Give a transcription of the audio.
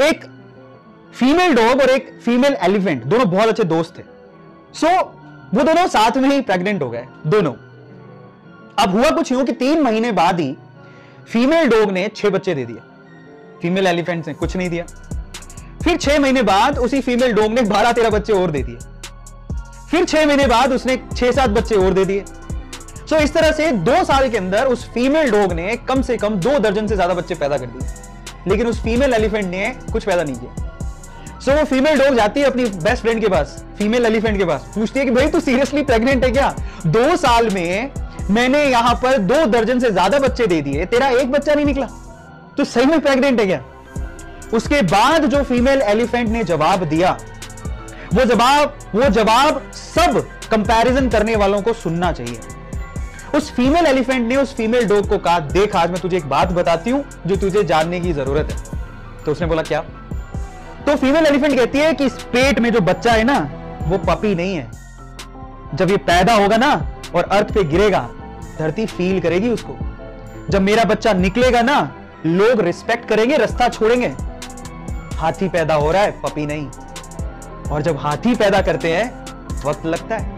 एक female dog और एक फीमेल एलिफेंट दोनों बहुत अच्छे दोस्त थे। सो so, वो दोनों साथ में ही प्रेग्नेंट हो गए दोनों। अब हुआ कुछ यूँ कि तीन महीने बाद ही फीमेल डॉग ने छह बच्चे दे दिए। फीमेल एलिफेंट ने कुछ नहीं दिया। फिर छह महीने बाद उसी फीमेल डॉग ने बारह तेरह बच्चे और दे दिए। फिर छह महीने बाद उसने छह सात बच्चे और दे दिए। सो so, इस तरह से दो साल के अंदर उस फीमेल डॉग ने कम से कम दो दर्जन से ज़्यादा बच्चे पैदा कर दिए। लेकिन उस फीमेल एलिफेंट ने कुछ पैदा नहीं किया। सो so, वो फीमेल डॉग जाती है अपनी बेस्ट फ्रेंड के पास फीमेल एलिफेंट के पास पूछती है कि भाई तू सीरियसली प्रेग्नेंट है क्या? दो साल में मैंने यहाँ पर दो दर्जन से ज़्यादा बच्चे दे दिए। तेरा एक बच्चा नहीं निकला। तो सही में प्रेग्नेंट है क्या? उसके बाद जो फीमेल एलिफेंट ने जवाब दिया वो जवाब वो जवाब सब कंपैरिजन करने वालों को सुनना चाहिए। उस फीमेल एलिफेंट ने उस फीमेल डॉग को कहा, देख, आज मैं तुझे एक बात बताती हूँ, जो तुझे जानने की ज़रूरत है। तो उसने बोला, क्या? तो फीमेल एलिफेंट कहती है कि इस पेट में जो बच्चा है ना, वो पपी नहीं है। जब ये पैदा होगा ना, और अर्थ पे गिरेगा, धरती फील करेगी उसको। जब मेरा बच्चा निकलेगा ना, लोग रिस्पेक्ट करेंगे, रास्ता छोड़ेंगे। हाथी पैदा हो रहा है पपी नहीं। और जब हाथी पैदा करते हैं वक्त लगता है।